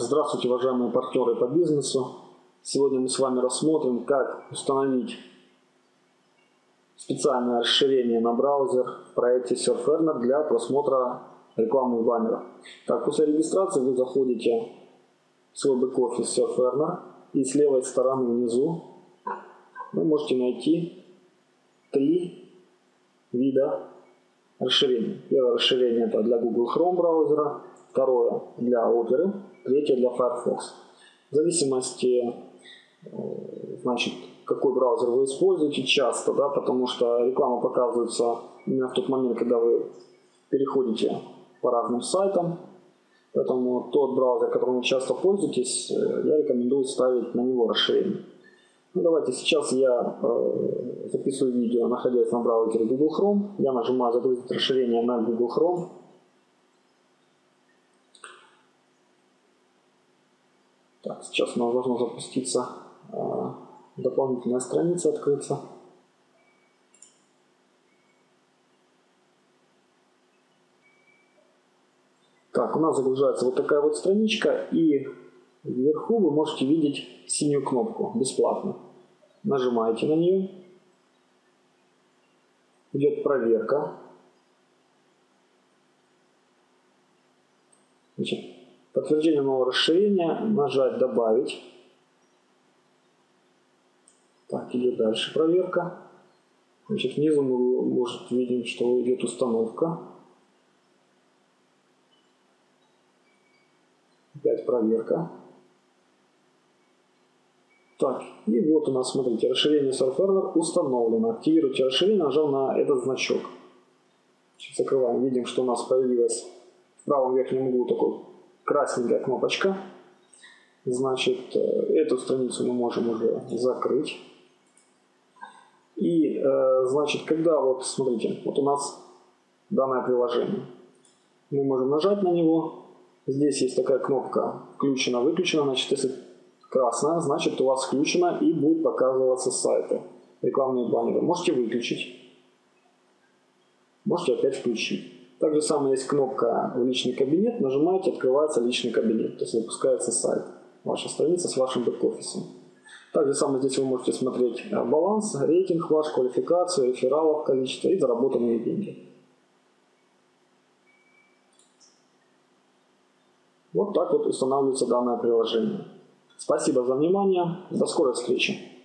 Здравствуйте, уважаемые партнеры по бизнесу. Сегодня мы с вами рассмотрим, как установить специальное расширение на браузер в проекте Surferner для просмотра рекламных баннеров. Так, после регистрации вы заходите в свой бэк-офис Surferner и с левой стороны внизу вы можете найти три вида расширений. Первое расширение это для Google Chrome браузера, второе для Opera, третье для Firefox. В зависимости, э, значит, какой браузер вы используете часто, да, потому что реклама показывается именно в тот момент, когда вы переходите по разным сайтам. Поэтому тот браузер, которым вы часто пользуетесь, э, я рекомендую ставить на него расширение. Ну, давайте сейчас я э, записываю видео, находясь на браузере Google Chrome. Я нажимаю загрузить расширение на Google Chrome. Так, сейчас у нас должно запуститься э, дополнительная страница, открыться. Так, у нас загружается вот такая вот страничка, и вверху вы можете видеть синюю кнопку «Бесплатно». Нажимаете на нее. Идет проверка. Значит, подтверждение нового расширения. Нажать «Добавить». Так, идет дальше проверка. Значит, внизу мы можете видеть, что идет установка. Опять проверка. Так, и вот у нас, смотрите, расширение Surferner установлено. Активируйте расширение, нажал на этот значок. Сейчас закрываем, видим, что у нас появилась в правом верхнем углу такой красненькая кнопочка. Значит, э, эту страницу мы можем уже закрыть. И, э, значит, когда вот, смотрите, вот у нас данное приложение. Мы можем нажать на него. Здесь есть такая кнопка включена-выключена. Значит, если красная, значит у вас включено и будет показываться сайты, рекламные баннеры. Можете выключить, можете опять включить. Так же самое есть кнопка в личный кабинет, нажимаете, открывается личный кабинет, то есть запускается сайт, ваша страница с вашим бэк-офисом. Также самое здесь вы можете смотреть э, баланс, рейтинг ваш, квалификацию, рефералов, количество и заработанные деньги. Вот так вот устанавливается данное приложение. Спасибо за внимание. До скорой встречи.